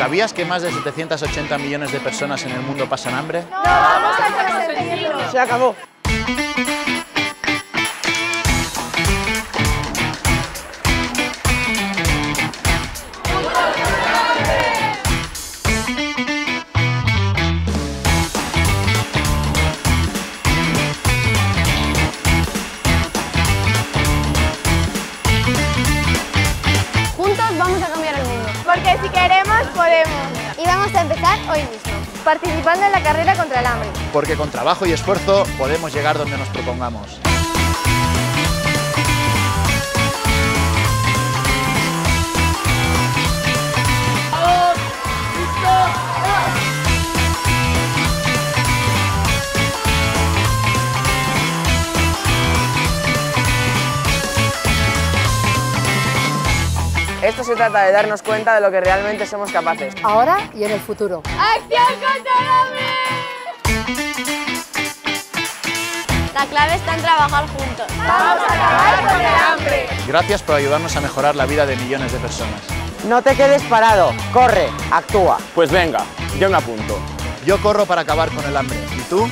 ¿Sabías que más de 780 millones de personas en el mundo pasan hambre? ¡No vamos a consentirlo! Se acabó. Porque si queremos, podemos. Y vamos a empezar hoy mismo. Participando en la carrera contra el hambre. Porque con trabajo y esfuerzo podemos llegar donde nos propongamos. Esto se trata de darnos cuenta de lo que realmente somos capaces. ahora y en el futuro. ¡Acción contra el hambre! La clave está en trabajar juntos. ¡Vamos a acabar con el hambre! Gracias por ayudarnos a mejorar la vida de millones de personas. No te quedes parado, corre, actúa. Pues venga, yo me apunto. Yo corro para acabar con el hambre. ¿Y tú?